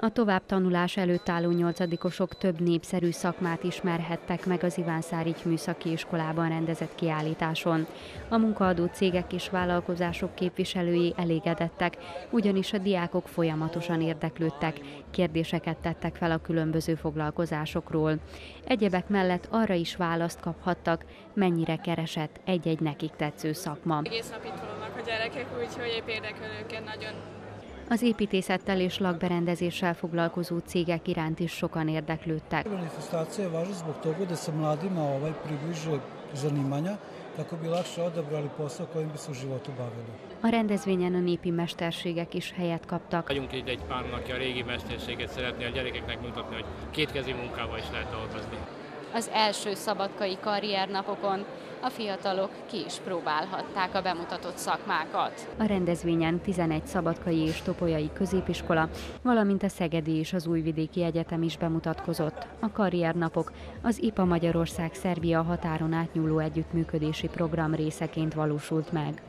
A továbbtanulás előtt álló nyolcadikosok több népszerű szakmát ismerhettek meg az Iván Szárigy Műszaki Iskolában rendezett kiállításon. A munkaadó cégek és vállalkozások képviselői elégedettek, ugyanis a diákok folyamatosan érdeklődtek, kérdéseket tettek fel a különböző foglalkozásokról. Egyebek mellett arra is választ kaphattak, mennyire keresett egy-egy nekik tetsző szakma. Egész nap itt vannak a gyerekek, úgyhogy épp érdekel őket nagyon az építészettel és lakberendezéssel foglalkozó cégek iránt is sokan érdeklődtek. A rendezvényen a népi mesterségek is helyet kaptak. Vagyunk itt egy pár, aki a régi mesterséget szeretné a gyerekeknek mutatni, hogy kétkezi munkával is lehet dolgozni. Az első szabadkai karriernapokon a fiatalok ki is próbálhatták a bemutatott szakmákat. A rendezvényen 11 szabadkai és topolyai középiskola, valamint a Szegedi és az Újvidéki Egyetem is bemutatkozott. A karriernapok az IPA Magyarország-Szerbia határon átnyúló együttműködési program részeként valósult meg.